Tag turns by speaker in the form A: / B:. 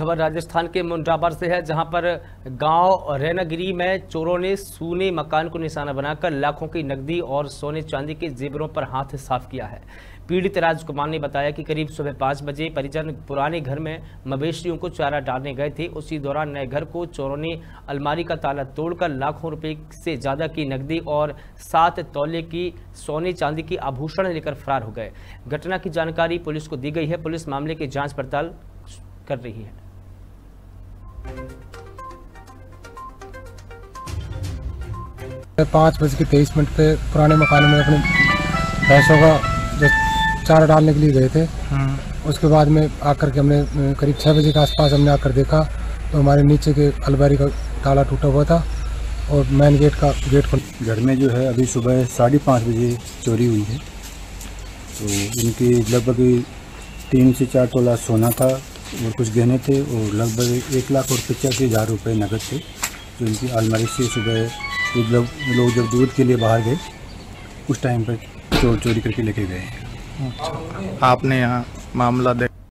A: खबर राजस्थान के मुंडाबर से है, जहाँ पर गाँव रैनागिरी में चोरों ने सूने मकान को निशाना बनाकर लाखों की नकदी और सोने चांदी के जेवरों पर हाथ साफ़ किया है। पीड़ित राजकुमार ने बताया कि करीब सुबह पाँच बजे परिजन पुराने घर में मवेशियों को चारा डालने गए थे। उसी दौरान नए घर को चोरों ने अलमारी का ताला तोड़कर लाखों रुपए से ज़्यादा की नकदी और सात तौले की सोने चांदी की आभूषण लेकर फरार हो गए। घटना की जानकारी पुलिस को दी गई है। पुलिस मामले की जाँच पड़ताल कर रही है।
B: पाँच बज के तेईस मिनट पे पुराने मकान में अपने भैंसों का जो चारा डालने के लिए गए थे। उसके बाद में आकर के हमने करीब छः बजे के आसपास हमने आकर देखा तो हमारे नीचे के अलबारी का ताला टूटा हुआ था और मेन गेट का गेट खुल
C: घर में जो है अभी सुबह साढ़े पाँच बजे चोरी हुई है। तो इनकी लगभग तीन से चार तोला सोना था और कुछ गहने थे और लगभग एक लाख और पचासी हज़ार रुपये नकद थे, जो इनकी अलमारी से सुबह मतलब लोग जब दूध के लिए बाहर गए, उस टाइम पर चोर चोरी करके लेके गए। हैं
D: आपने यहाँ मामला देख